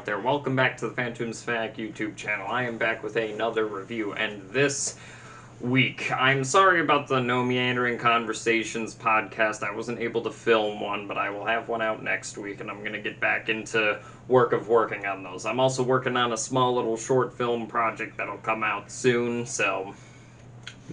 out there. Welcome back to the FanTomb Fanatics YouTube channel. I am back with another review, and this week, I'm sorry about the No Meandering Conversations podcast. I wasn't able to film one, but I will have one out next week, and I'm going to get back into work of working on those. I'm also working on a small little short film project that'll come out soon, so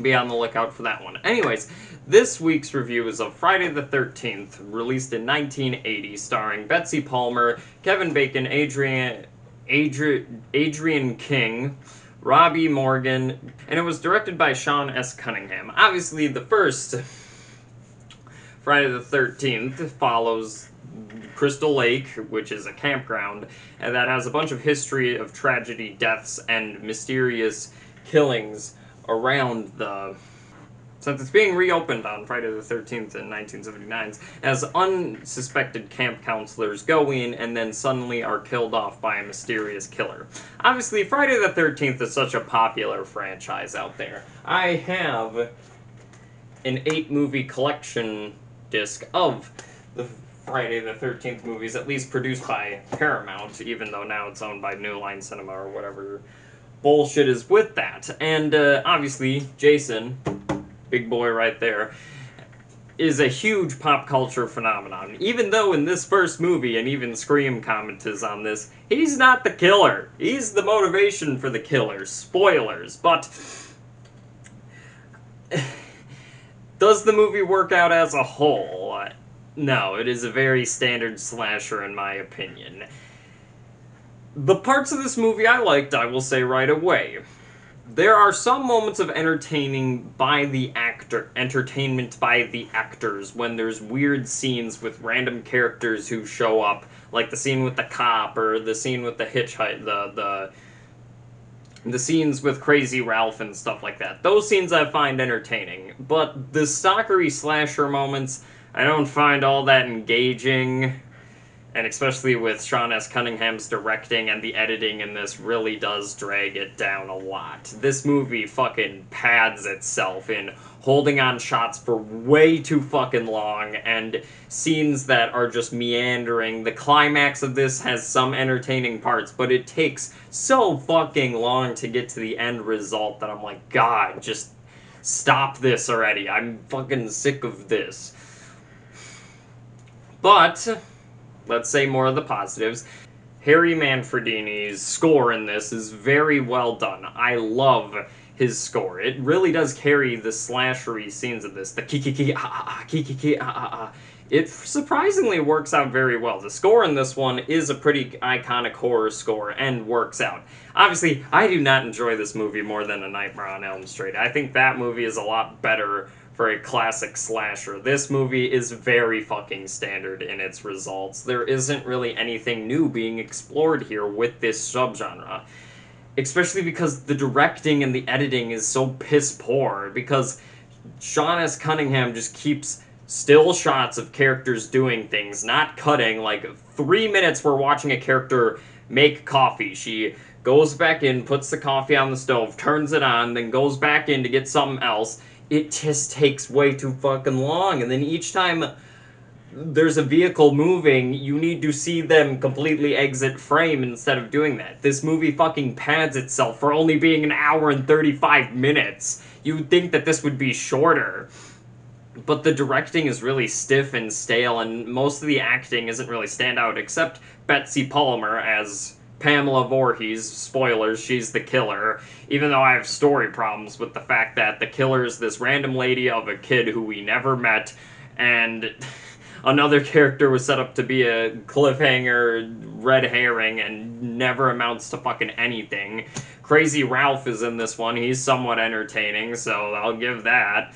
be on the lookout for that one. Anyways, this week's review is of Friday the 13th, released in 1980, starring Betsy Palmer, Kevin Bacon, Adrian, Adri, Adrienne King, Robbie Morgan, and it was directed by Sean S. Cunningham. Obviously, the first Friday the 13th follows Crystal Lake, which is a campground, and that has a bunch of history of tragedy, deaths, and mysterious killings around the since it's being reopened on Friday the 13th in 1979, as unsuspected camp counselors go in and then suddenly are killed off by a mysterious killer. Obviously, Friday the 13th is such a popular franchise out there. I have an eight movie collection disc of the Friday the 13th movies, at least produced by Paramount, even though now it's owned by New Line Cinema or whatever bullshit is with that. And uh, obviously, Jason, big boy right there, is a huge pop culture phenomenon. Even though in this first movie, and even Scream comments on this, he's not the killer. He's the motivation for the killer. Spoilers. But. Does the movie work out as a whole? No, it is a very standard slasher in my opinion. The parts of this movie I liked, I will say right away. There are some moments of entertaining by the actor, entertainment by the actors when there's weird scenes with random characters who show up, like the scene with the cop or the scene with the hitchhike, the the the scenes with Crazy Ralph and stuff like that. Those scenes I find entertaining, but the stalkery slasher moments I don't find all that engaging and especially with Sean S. Cunningham's directing and the editing in this really does drag it down a lot. This movie fucking pads itself in holding on shots for way too fucking long and scenes that are just meandering. The climax of this has some entertaining parts, but it takes so fucking long to get to the end result that I'm like, God, just stop this already. I'm fucking sick of this. But let's say more of the positives. Harry Manfredini's score in this is very well done. I love his score. It really does carry the slashery scenes of this. The kiki ah ah ah kiki ah ah ah. It surprisingly works out very well. The score in this one is a pretty iconic horror score and works out. Obviously, I do not enjoy this movie more than A Nightmare on Elm Street. I think that movie is a lot better for a classic slasher. This movie is very fucking standard in its results. There isn't really anything new being explored here with this subgenre. Especially because the directing and the editing is so piss poor, because Sean S. Cunningham just keeps still shots of characters doing things, not cutting. Like, three minutes we're watching a character make coffee. She goes back in, puts the coffee on the stove, turns it on, then goes back in to get something else it just takes way too fucking long. And then each time there's a vehicle moving, you need to see them completely exit frame instead of doing that. This movie fucking pads itself for only being an hour and 35 minutes. You'd think that this would be shorter. But the directing is really stiff and stale, and most of the acting isn't really standout, except Betsy Palmer as Pamela Voorhees, spoilers, she's the killer. Even though I have story problems with the fact that the killer is this random lady of a kid who we never met, and another character was set up to be a cliffhanger, red herring, and never amounts to fucking anything. Crazy Ralph is in this one. He's somewhat entertaining, so I'll give that.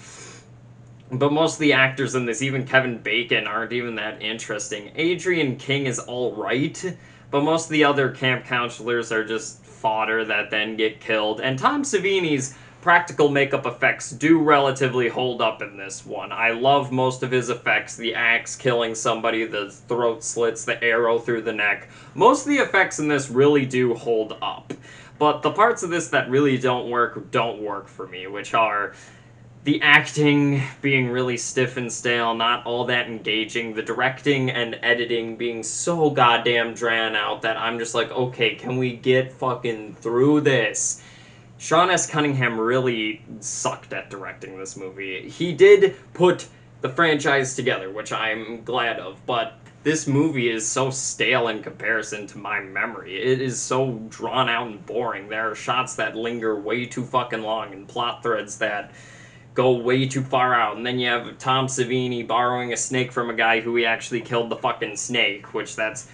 But most of the actors in this, even Kevin Bacon, aren't even that interesting. Adrienne King is alright but most of the other camp counselors are just fodder that then get killed. And Tom Savini's practical makeup effects do relatively hold up in this one. I love most of his effects the axe killing somebody, the throat slits, the arrow through the neck. Most of the effects in this really do hold up. But the parts of this that really don't work don't work for me, which are the acting being really stiff and stale, not all that engaging, the directing and editing being so goddamn drawn out that I'm just like, okay, can we get fucking through this? Sean S. Cunningham really sucked at directing this movie. He did put the franchise together, which I'm glad of, but this movie is so stale in comparison to my memory. It is so drawn out and boring. There are shots that linger way too fucking long and plot threads that go way too far out. And then you have Tom Savini borrowing a snake from a guy who he actually killed the fucking snake, which that's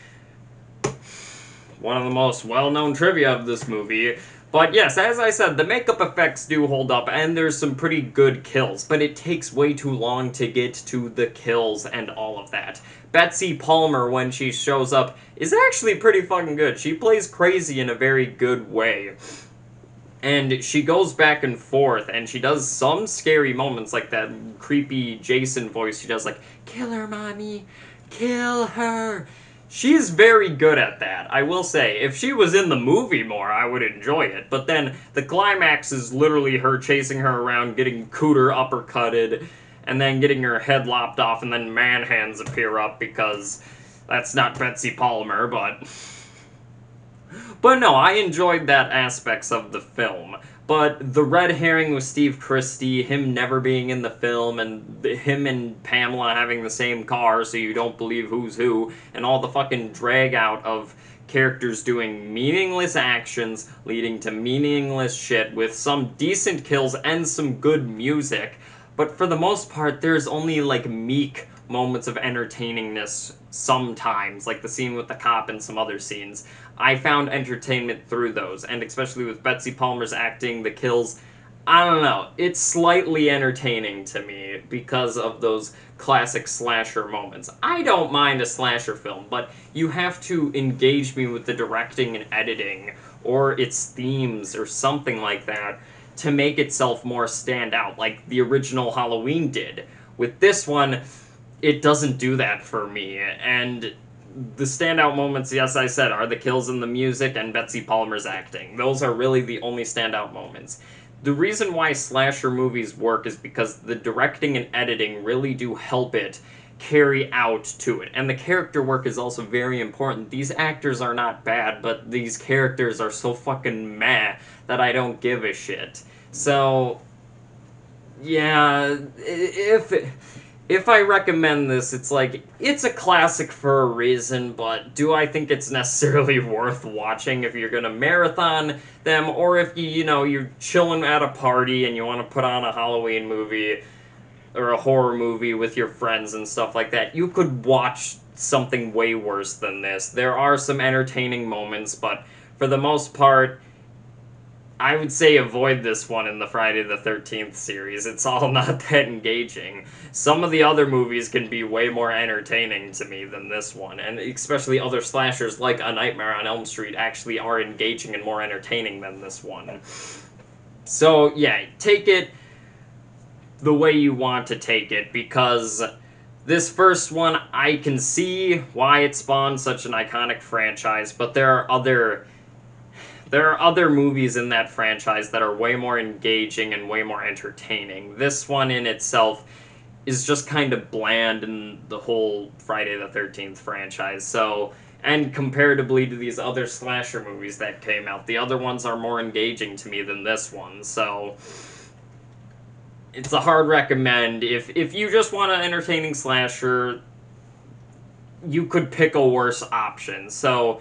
one of the most well-known trivia of this movie. But yes, as I said, the makeup effects do hold up, and there's some pretty good kills, but it takes way too long to get to the kills and all of that. Betsy Palmer, when she shows up, is actually pretty fucking good. She plays crazy in a very good way and she goes back and forth and she does some scary moments like that creepy jason voice she does like kill her mommy. Kill her. She's very good at that i will say. If she was in the movie more i would enjoy it. But then the climax is literally her chasing her around getting cooter uppercutted and then getting her head lopped off and then man hands appear up because that's not betsy palmer but but no, I enjoyed that aspects of the film. But the red herring with Steve Christy, him never being in the film, and him and Pamela having the same car so you don't believe who's who, and all the fucking drag out of characters doing meaningless actions leading to meaningless shit with some decent kills and some good music. But for the most part, there's only like meek moments of entertainingness sometimes, like the scene with the cop and some other scenes. I found entertainment through those, and especially with Betsy Palmer's acting, the kills. I don't know. It's slightly entertaining to me because of those classic slasher moments. I don't mind a slasher film, but you have to engage me with the directing and editing, or its themes, or something like that, to make itself more stand out, like the original Halloween did. With this one, it doesn't do that for me, and the standout moments, yes, I said, are the kills and the music and Betsy Palmer's acting. Those are really the only standout moments. The reason why slasher movies work is because the directing and editing really do help it carry out to it. And the character work is also very important. These actors are not bad, but these characters are so fucking meh that I don't give a shit. So, yeah, if if I recommend this, it's like, it's a classic for a reason, but do I think it's necessarily worth watching if you're gonna marathon them, or if you, you know, you're chilling at a party and you want to put on a Halloween movie or a horror movie with your friends and stuff like that, you could watch something way worse than this. There are some entertaining moments, but for the most part, I would say avoid this one in the Friday the 13th series. It's all not that engaging. Some of the other movies can be way more entertaining to me than this one, and especially other slashers like A Nightmare on Elm Street actually are engaging and more entertaining than this one. So, yeah, take it the way you want to take it because this first one, I can see why it spawned such an iconic franchise, but there are other there are other movies in that franchise that are way more engaging and way more entertaining. This one in itself is just kind of bland in the whole Friday the 13th franchise. So, and comparatively to these other slasher movies that came out, the other ones are more engaging to me than this one. So, it's a hard recommend. If if you just want an entertaining slasher, you could pick a worse option. So,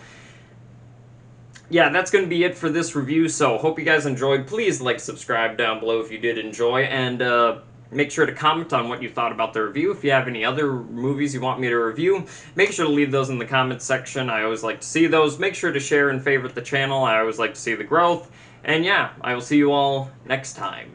yeah, that's going to be it for this review. So, hope you guys enjoyed. Please like, subscribe down below if you did enjoy, and uh, make sure to comment on what you thought about the review. If you have any other movies you want me to review, make sure to leave those in the comments section. I always like to see those. Make sure to share and favorite the channel. I always like to see the growth. And yeah, I will see you all next time.